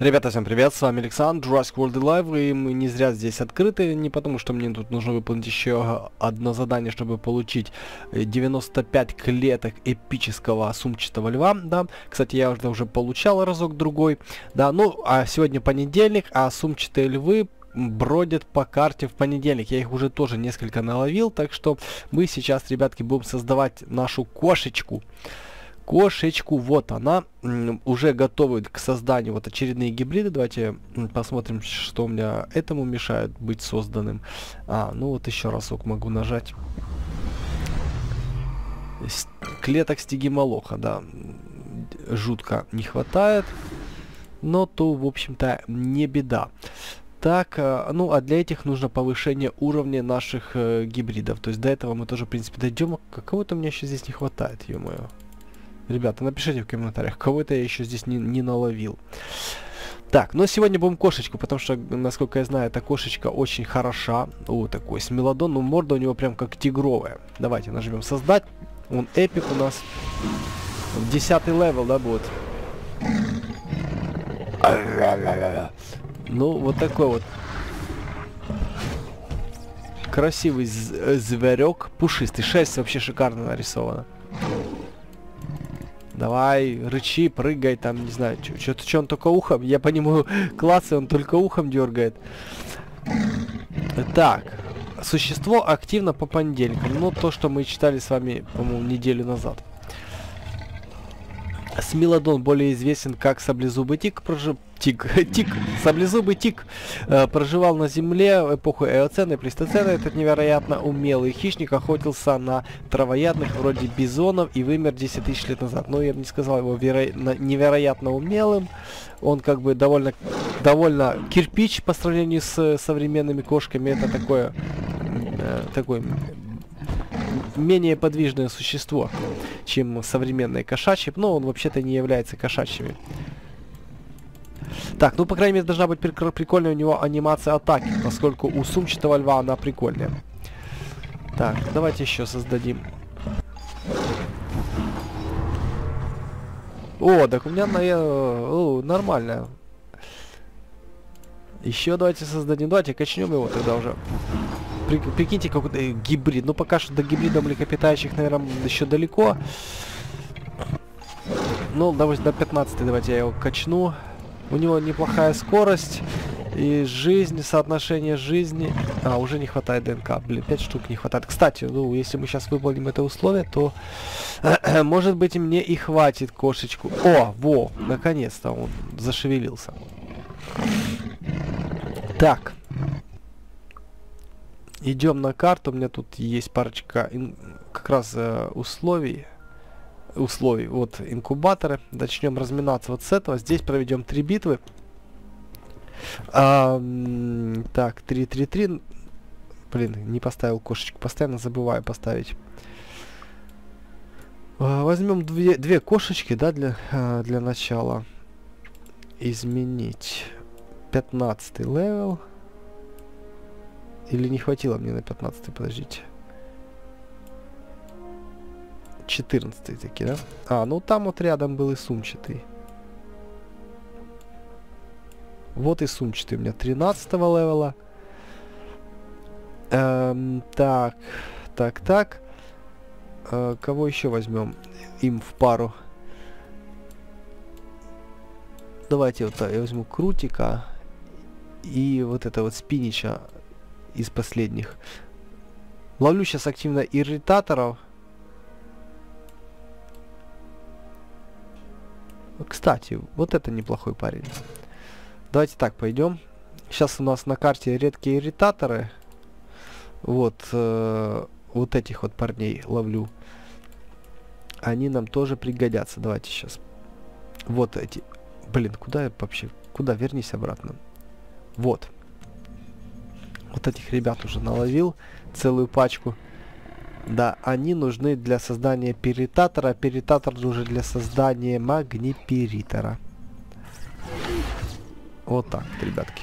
Ребята, всем привет, с вами Александр, Jurassic World Live, и мы не зря здесь открыты, не потому что мне тут нужно выполнить еще одно задание, чтобы получить 95 клеток эпического сумчатого льва, да, кстати, я уже, уже получал разок-другой, да, ну, а сегодня понедельник, а сумчатые львы бродят по карте в понедельник. Я их уже тоже несколько наловил, так что мы сейчас, ребятки, будем создавать нашу кошечку кошечку. Вот она. Уже готовы к созданию вот очередные гибриды. Давайте посмотрим, что у меня этому мешает быть созданным. А, ну вот еще разок могу нажать. Клеток стигимолоха, да. Жутко не хватает. Но то, в общем-то, не беда. Так, э, ну а для этих нужно повышение уровня наших э, гибридов. То есть до этого мы тоже, в принципе, дойдем. Какого-то меня еще здесь не хватает, ё-моё. Ребята, напишите в комментариях, кого-то я еще здесь не, не наловил. Так, но сегодня будем кошечку, потому что, насколько я знаю, эта кошечка очень хороша. О, такой смилодон, но морда у него прям как тигровая. Давайте нажмем создать. Он epic у нас. Десятый level, да, будет? Ну, вот такой вот. Красивый зверек, пушистый. Шерсть вообще шикарно нарисована. Давай, рычи, прыгай, там, не знаю, что-то что он только ухом, я по нему классы, он только ухом дергает. Так, существо активно по понедельникам, ну, то, что мы читали с вами, по-моему, неделю назад. Смилодон более известен как саблезубый тик, прожив... тик, тик, саблезубый тик, э, проживал на земле в эпоху Эоцена и Плейстоцена. Этот невероятно умелый хищник охотился на травоядных вроде бизонов и вымер 10 тысяч лет назад. Но я бы не сказал его веро... невероятно умелым. Он как бы довольно, довольно кирпич по сравнению с современными кошками. Это такое, э, такой менее подвижное существо, чем современные кошачьи. Но он вообще-то не является кошачьими. Так, ну, по крайней мере, должна быть прик прикольная у него анимация атаки, поскольку у сумчатого льва она прикольная. Так, давайте еще создадим. О, так у меня на... О, нормально. Еще давайте создадим. Давайте качнем его тогда уже. При, прикиньте, какой-то э, гибрид. Ну, пока что до гибрида млекопитающих, наверное, еще далеко. Ну, давайте до 15 давайте я его качну. У него неплохая скорость. И жизнь, соотношение жизни... А, уже не хватает ДНК. Блин, 5 штук не хватает. Кстати, ну, если мы сейчас выполним это условие, то... может быть, мне и хватит кошечку. О, во, наконец-то он зашевелился. Так. Идем на карту. У меня тут есть парочка как раз э, условий. Условий. Вот инкубаторы. Начнем разминаться вот с этого. Здесь проведем три битвы. А, так, 3-3-3. Блин, не поставил кошечку. Постоянно забываю поставить. А, возьмем две, две кошечки, да, для, а, для начала. Изменить. 15 level. Или не хватило мне на 15 подождите. 14 таки, да? А, ну там вот рядом был и сумчатый. Вот и сумчатый у меня 13 левела. Эм, так, так, так. Э, кого еще возьмем им в пару? Давайте вот я возьму Крутика и вот это вот Спинича из последних. Ловлю сейчас активно ирритаторов. Кстати, вот это неплохой парень. Давайте так пойдем. Сейчас у нас на карте редкие ирритаторы. Вот, э, вот этих вот парней ловлю. Они нам тоже пригодятся. Давайте сейчас. Вот эти. Блин, куда я вообще? Куда? Вернись обратно. Вот вот этих ребят уже наловил целую пачку. Да, они нужны для создания перитатора, перитатор нужен для создания магнипиритора. Вот так, ребятки.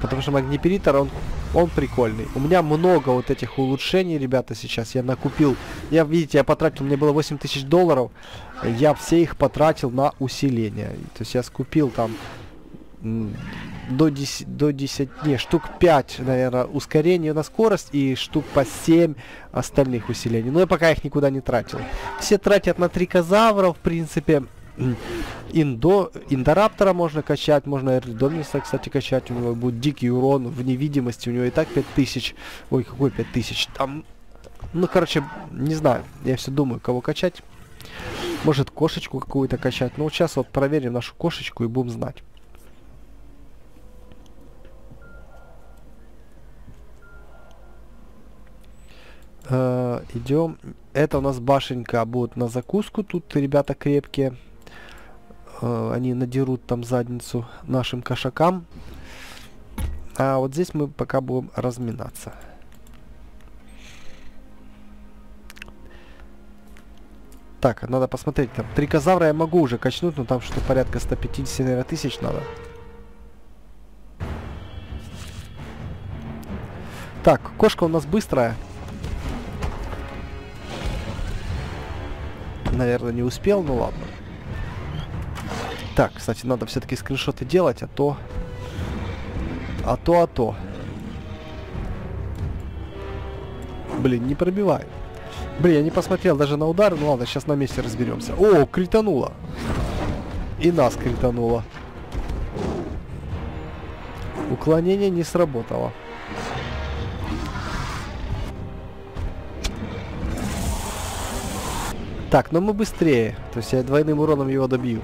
Потому что магнипиритор, он, он прикольный. У меня много вот этих улучшений, ребята, сейчас. Я накупил. Я, видите, я потратил, мне было 8 тысяч долларов. Я все их потратил на усиление. То есть я скупил там до 10, до 10, не, штук 5, наверное, ускорения на скорость и штук по 7 остальных усилений. Но я пока их никуда не тратил. Все тратят на трикозавра, в принципе. Индо, Индораптора можно качать, можно Эрдомиса, кстати, качать. У него будет дикий урон в невидимости. У него и так 5000. Ой, какой 5000? Там, ну, короче, не знаю. Я все думаю, кого качать. Может, кошечку какую-то качать. Ну, сейчас вот проверим нашу кошечку и будем знать. Э, идем. Это у нас башенька будет на закуску. Тут ребята крепкие. Э, они надерут там задницу нашим кошакам. А вот здесь мы пока будем разминаться. Так, надо посмотреть. Там трикозавра я могу уже качнуть, но там что-то порядка 150, наверное, тысяч надо. Так, кошка у нас быстрая. Наверное, не успел, ну ладно. Так, кстати, надо все-таки скриншоты делать, а то... А то, а то. Блин, не пробиваю. Блин, я не посмотрел даже на удар. Ну ладно, сейчас на месте разберемся. О, критануло. И нас критануло. Уклонение не сработало. Так, но мы быстрее. То есть я двойным уроном его добью.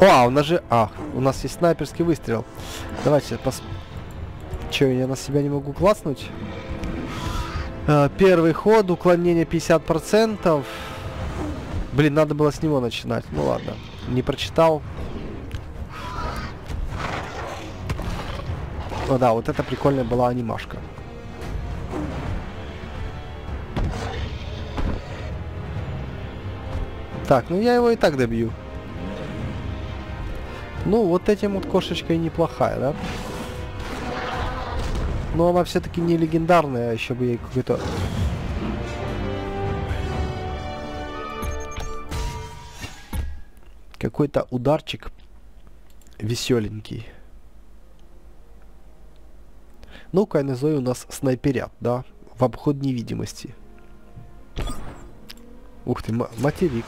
О, а, у нас же... А, у нас есть снайперский выстрел. Давайте пос... Че, я на себя не могу класснуть? А, первый ход, уклонение 50%. Блин, надо было с него начинать. Ну ладно, не прочитал. О да, вот это прикольная была анимашка. Так, ну я его и так добью. Ну, вот этим вот кошечкой неплохая, да? Но она все-таки не легендарная, а еще бы ей какой-то... Какой-то ударчик веселенький. Ну, Кайнезой у нас снайперят, да? В обход невидимости. Ух ты, материк.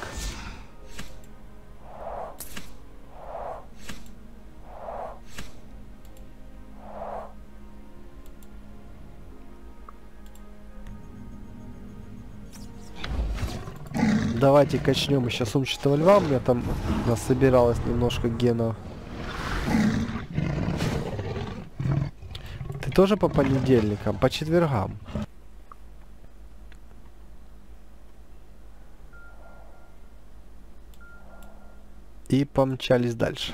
Давайте качнем еще сумчатого льва. У меня там насобиралось немножко генов. Ты тоже по понедельникам, по четвергам. И помчались дальше.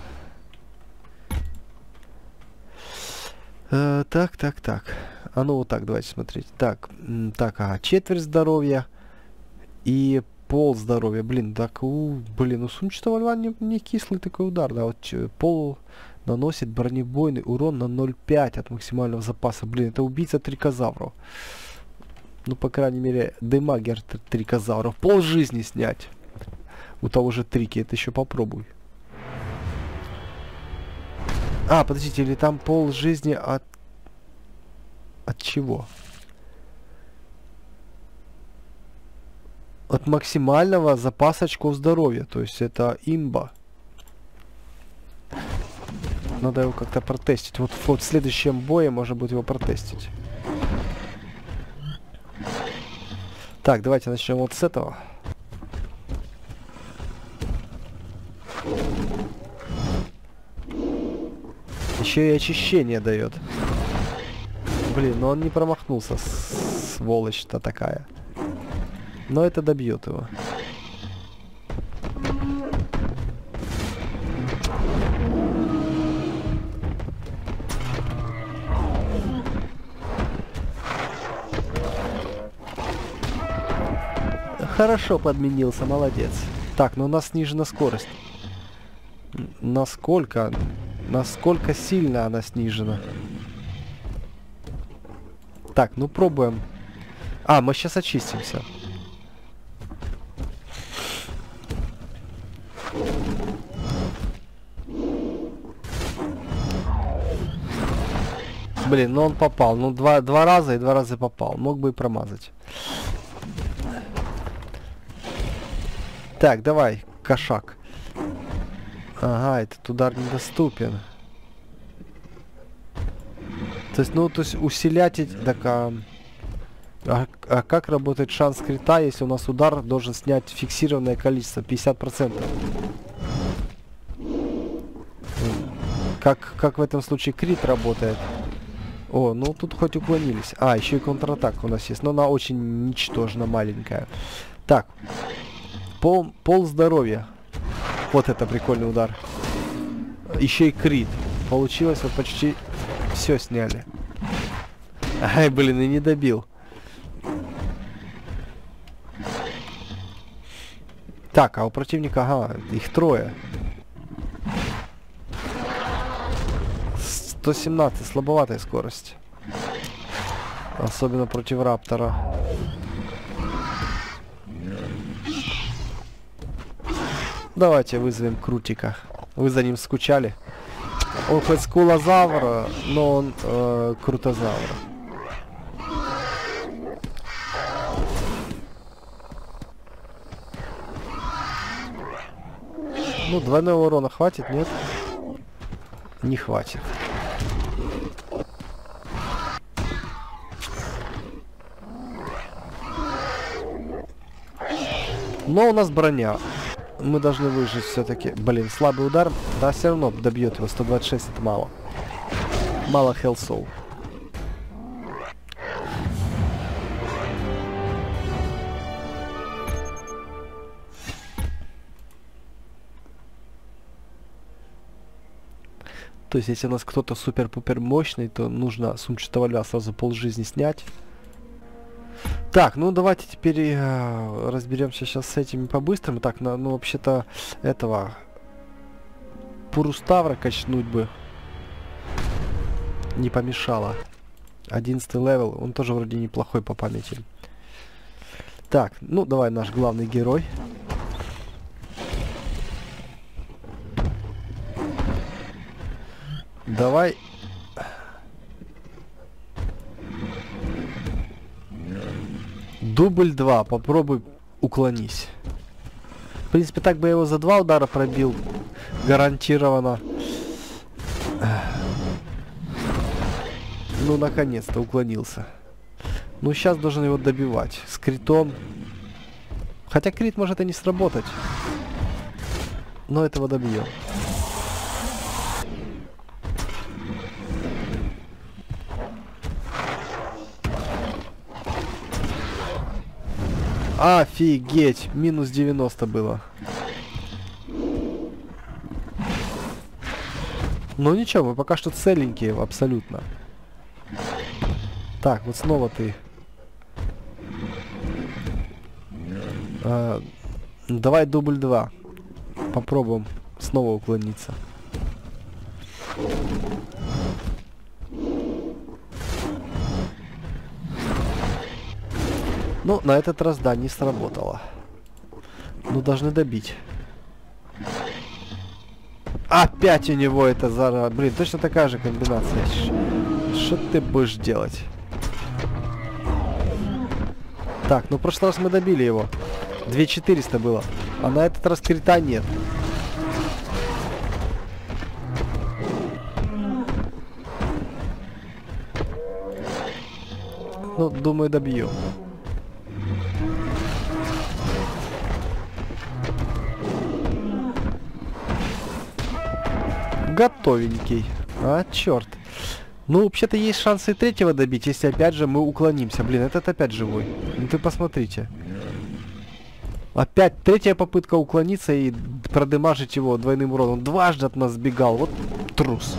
Э, так, так, так. А ну вот так, давайте смотреть. Так, так, ага, четверть здоровья. И пол здоровья. Блин, так, у, блин, у сумчатого льва не, не кислый такой удар, да, вот пол наносит бронебойный урон на 0,5 от максимального запаса. Блин, это убийца трикозавров. Ну, по крайней мере, демагер трикозавров. Пол жизни снять. У того же трики, это еще попробуй. А, подождите, или там пол жизни от... От чего? От максимального запаса очков здоровья. То есть это имба. Надо его как-то протестить. Вот, вот в следующем бое можно будет его протестить. Так, давайте начнем вот с этого. Еще и очищение дает. Блин, но он не промахнулся, сволочь-то такая. Но это добьет его. Хорошо подменился, молодец. Так, но у нас снижена скорость. Насколько? Насколько сильно она снижена? Так, ну пробуем. А, мы сейчас очистимся. Блин, ну он попал. Ну два, два раза и два раза попал. Мог бы и промазать. Так, давай, кошак. Ага, этот удар недоступен. То есть, ну, то есть усилять... Так, а, а, а как работает шанс крита, если у нас удар должен снять фиксированное количество? 50%. Как, как в этом случае крит работает? О, ну тут хоть уклонились. А, еще и контратак у нас есть. Но она очень ничтожно маленькая. Так. Пол, пол здоровья. Вот это прикольный удар. Еще и крит. Получилось вот почти все сняли. Ай, блин, и не добил. Так, а у противника, ага, их трое. 117, слабоватая скорость. Особенно против Раптора. Давайте вызовем Крутика. Вы за ним скучали? Он хоть скулозавр, но он э, крутозавр. Ну, двойного урона хватит, нет? Не хватит. Но у нас броня мы должны выжить все-таки. Блин, слабый удар. Да, все равно добьет его. 126 это мало. Мало хелсоу. То есть, если у нас кто-то супер-пупер мощный, то нужно сумчатого льва сразу пол жизни снять. Так, ну давайте теперь э, разберемся сейчас с этими по-быстрому. Так, на, ну вообще-то этого Пурутавра качнуть бы не помешало. 11 level, он тоже вроде неплохой по памяти. Так, ну давай наш главный герой. Давай Дубль 2. Попробуй уклонись. В принципе, так бы я его за два удара пробил. Гарантированно. Ну, наконец-то уклонился. Ну, сейчас должен его добивать. С критом. Хотя крит может и не сработать. Но этого добьем. Офигеть, минус 90 было. Ну ничего, мы пока что целенькие, абсолютно. Так, вот снова ты. А, давай дубль 2. Попробуем снова уклониться. Ну, на этот раз, да, не сработало. Ну, должны добить. Опять у него это зара... Блин, точно такая же комбинация. Что ты будешь делать? Так, ну в прошлый раз мы добили его. 2400 было. А на этот раз крита нет. Ну, думаю, добью. Готовенький. А, черт. Ну, вообще-то есть шансы третьего добить, если опять же мы уклонимся. Блин, этот опять живой. Ну ты посмотрите. Опять третья попытка уклониться и продымажить его двойным уроном. Дважды от нас сбегал. Вот трус.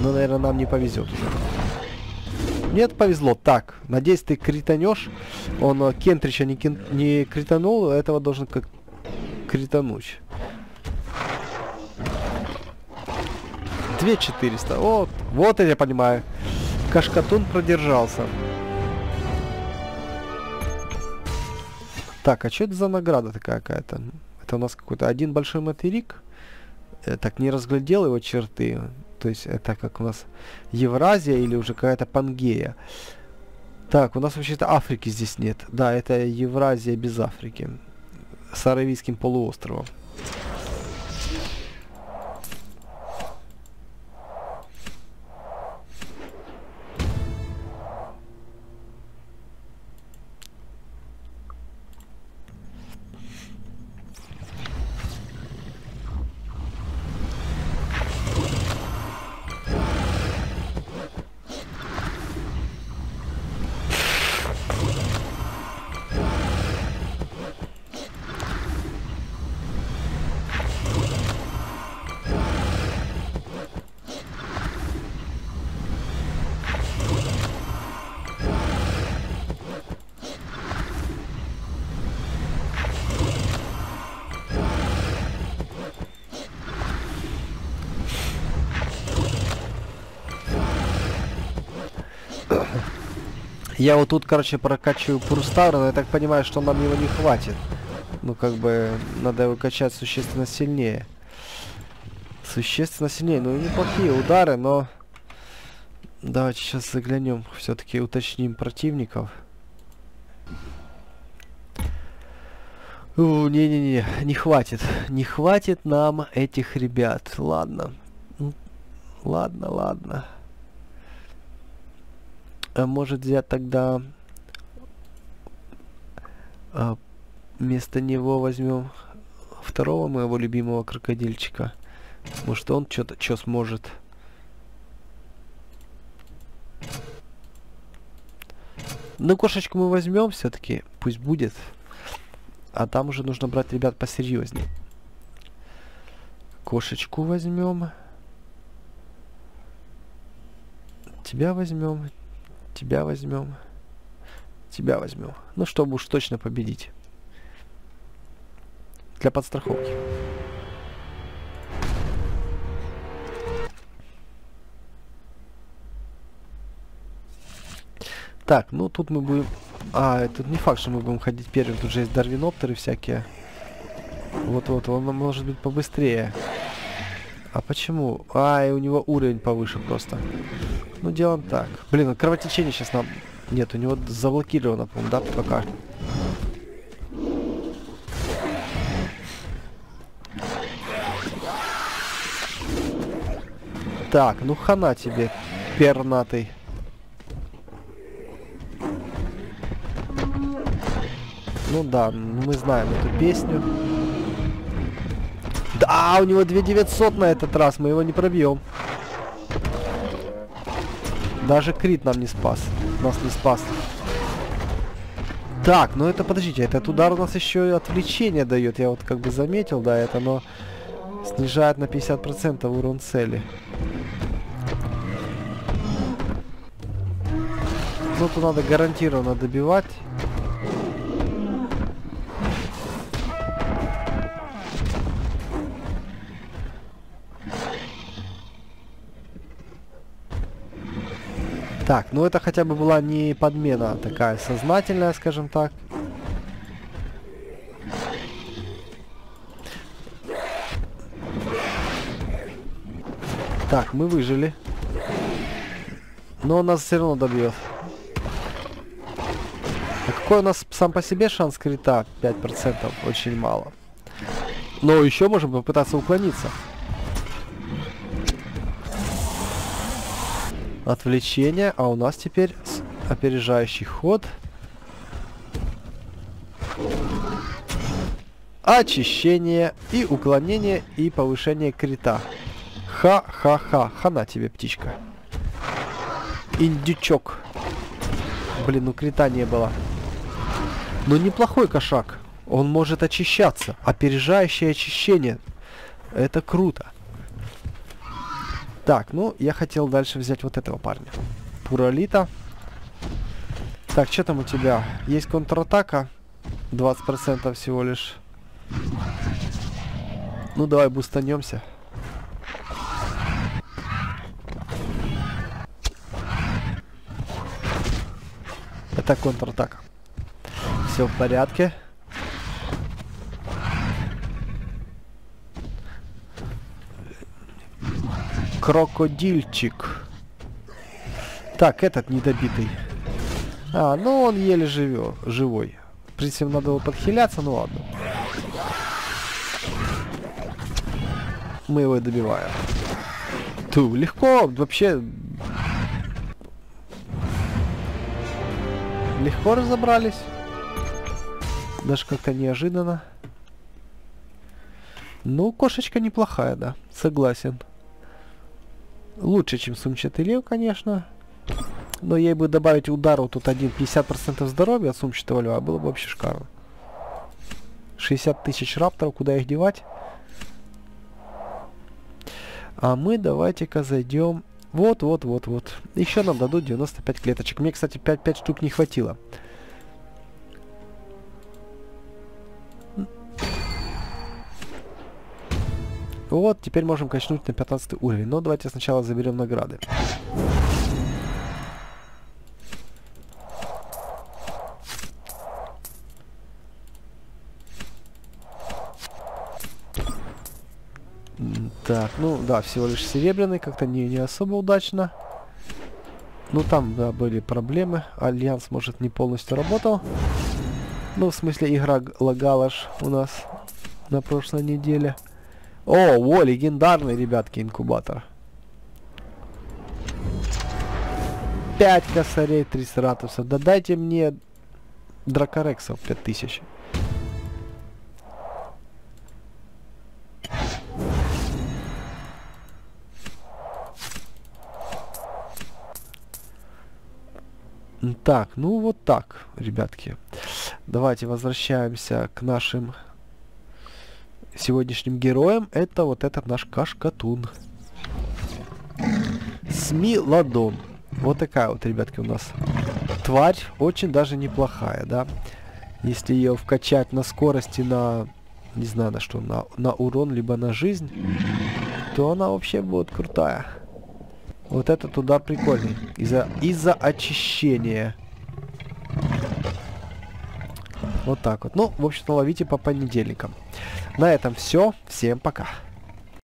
Ну, наверное, нам не повезет уже. Нет, повезло. Так, надеюсь, ты кританешь. Он э, Кентрича не, кен... не кританул, этого должен как критануть. 2400. Вот, вот я понимаю. Кашкатун продержался. Так, а что это за награда такая какая-то? Это у нас какой-то один большой материк. Я так не разглядел его черты. То есть это как у нас Евразия или уже какая-то Пангея. Так, у нас вообще-то Африки здесь нет. Да, это Евразия без Африки. С Аравийским полуостровом. Я вот тут, короче, прокачиваю Пурстара, но я так понимаю, что нам его не хватит. Ну, как бы, надо его качать существенно сильнее. Существенно сильнее. Ну, неплохие удары, но... Давайте сейчас заглянем. Все-таки уточним противников. Не-не-не, не хватит. Не хватит нам этих ребят. Ладно. Ладно, ладно. А может взять тогда а, вместо него возьмем второго моего любимого крокодильчика. Может он что-то что сможет. Ну, кошечку мы возьмем все-таки, пусть будет. А там уже нужно брать ребят посерьезнее. Кошечку возьмем. Тебя возьмем. Тебя возьмем. Тебя возьмем. Ну, чтобы уж точно победить. Для подстраховки. Так, ну тут мы будем... А, это не факт, что мы будем ходить первым. Тут же есть дарвиноптеры всякие. Вот-вот, он может быть побыстрее. А почему? А, и у него уровень повыше просто. Ну, делаем так. Блин, кровотечение сейчас нам... Нет, у него заблокировано, по-моему, да, пока. Так, ну хана тебе, пернатый. Ну да, мы знаем эту песню. Да, у него 2900 на этот раз, мы его не пробьем. Даже крит нам не спас. Нас не спас. Так, ну это, подождите, этот удар у нас еще и отвлечение дает. Я вот как бы заметил, да, это, но снижает на 50% урон цели. Ну, тут надо гарантированно добивать. Так, ну это хотя бы была не подмена такая сознательная, скажем так. Так, мы выжили. Но он нас все равно добьет. А какой у нас сам по себе шанс крита? 5%. Очень мало. Но еще можем попытаться уклониться. Отвлечение. А у нас теперь опережающий ход. Очищение и уклонение и повышение крита. Ха-ха-ха. Хана тебе, птичка. Индючок. Блин, ну крита не было. Но ну, неплохой кошак. Он может очищаться. Опережающее очищение. Это круто. Так, ну, я хотел дальше взять вот этого парня. Пуралита. Так, что там у тебя? Есть контратака. 20% всего лишь. Ну, давай бустанемся. Это контратака. Все в порядке. Крокодильчик. Так, этот недобитый. А, ну он еле живет, живой. В принципе, надо было подхиляться, ну ладно. Мы его добиваем. Ту, легко, вообще... Легко разобрались. Даже как-то неожиданно. Ну, кошечка неплохая, да. Согласен. Лучше, чем сумчатый лев, конечно. Но ей бы добавить удару тут один 50% здоровья от сумчатого льва было бы вообще шикарно. 60 тысяч рапторов, куда их девать? А мы давайте-ка зайдем... Вот, вот, вот, вот. Еще нам дадут 95 клеточек. Мне, кстати, 5-5 штук не хватило. Вот, теперь можем качнуть на 15 уровень. Но давайте сначала заберем награды. Так, ну да, всего лишь серебряный, как-то не, не особо удачно. Ну там, да, были проблемы. Альянс, может, не полностью работал. Ну, в смысле, игра лагала у нас на прошлой неделе. О, во, легендарный, ребятки, инкубатор. 5 косарей, 3 сратуса. Да дайте мне дракорексов 5000. Так, ну вот так, ребятки. Давайте возвращаемся к нашим сегодняшним героем это вот этот наш Кашкатун. Смиладон. Вот такая вот, ребятки, у нас тварь. Очень даже неплохая, да. Если ее вкачать на скорости, на... Не знаю на что, на, на урон, либо на жизнь, то она вообще будет крутая. Вот этот удар прикольный. Из-за из-за очищения. Вот так вот. Ну, в общем-то, ловите по понедельникам. На этом все. Всем пока.